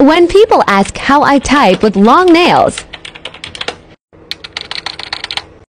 When people ask how I type with long nails,